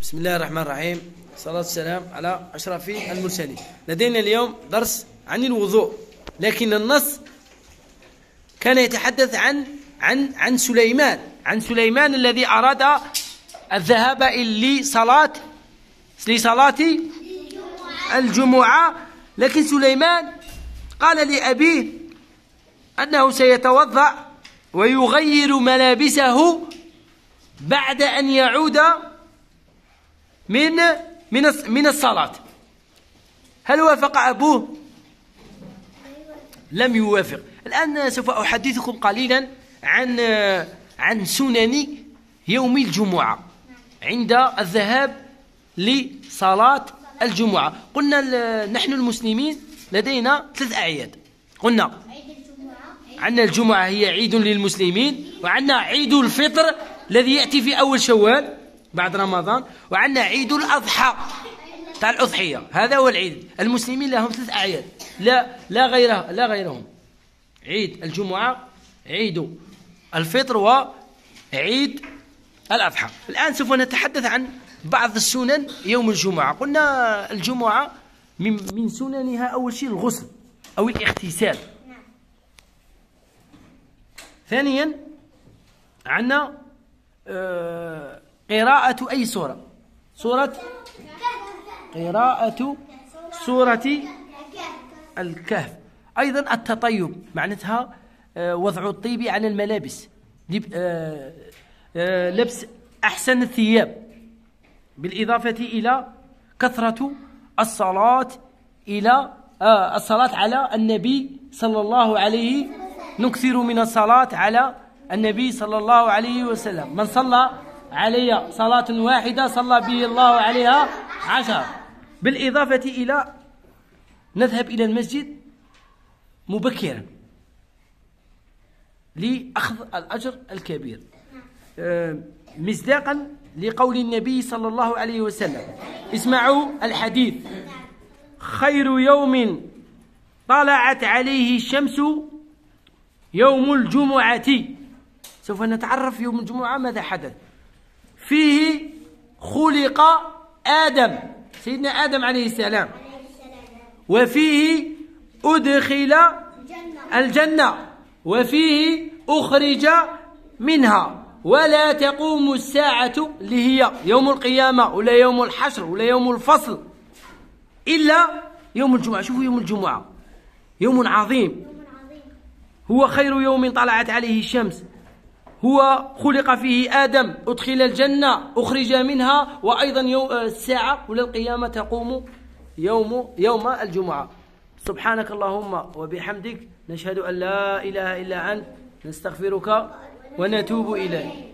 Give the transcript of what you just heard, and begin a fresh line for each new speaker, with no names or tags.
بسم الله الرحمن الرحيم. صلاة والسلام على أشرف المرسلين. لدينا اليوم درس عن الوضوء لكن النص كان يتحدث عن عن عن سليمان عن سليمان الذي أراد الذهاب لصلاة لصلاة الجمعة. لكن سليمان قال لأبيه أنه سيتوضأ ويغير ملابسه بعد أن يعود من من من الصلاة. هل وافق أبوه؟ لم يوافق. الآن سوف أحدثكم قليلا عن عن سنن يوم الجمعة عند الذهاب لصلاة الجمعة. قلنا نحن المسلمين لدينا ثلاث أعياد. قلنا عندنا الجمعة هي عيد للمسلمين وعندنا عيد الفطر الذي يأتي في أول شوال. بعد رمضان وعندنا عيد الأضحى. تاع الأضحية. هذا هو العيد. المسلمين لهم ثلاث أعياد. لا لا غيرها لا غيرهم. عيد الجمعة عيد الفطر وعيد الأضحى. الآن سوف نتحدث عن بعض السنن يوم الجمعة. قلنا الجمعة من من سننها أول شيء الغسل أو الاغتسال. ثانيا عندنا آه، قراءة أي سورة؟ سورة؟ قراءة سورة الكهف. أيضا التطيب معناتها آه، وضع الطيب على الملابس. آه، لبس أحسن الثياب. بالإضافة إلى كثرة الصلاة إلى الصلاة على النبي صلى الله عليه نكثر من الصلاة على النبي صلى الله عليه وسلم. من صلى علي صلاة واحدة صلى به الله عليها عشر. بالإضافة إلى نذهب إلى المسجد مبكرا لأخذ الأجر الكبير. آه، مصداقا لقول النبي صلى الله عليه وسلم. اسمعوا الحديث. خير يوم طلعت عليه الشمس يوم الجمعة. سوف نتعرف يوم الجمعة؟ ماذا حدث؟ فيه خلق آدم. سيدنا آدم عليه السلام. وفيه أدخل الجنة. وفيه أخرج منها. ولا تقوم الساعة اللي هي يوم القيامة ولا يوم الحشر ولا يوم الفصل إلا يوم الجمعة. شوفوا يوم الجمعة. يوم عظيم. هو خير يوم طلعت عليه الشمس. هو خلق فيه آدم أدخل الجنة أخرج منها وأيضا يوم الساعة ولا القيامة تقوم يوم يوم الجمعة. سبحانك اللهم وبحمدك نشهد أن لا إله إلا أنت نستغفرك ونتوب إليك.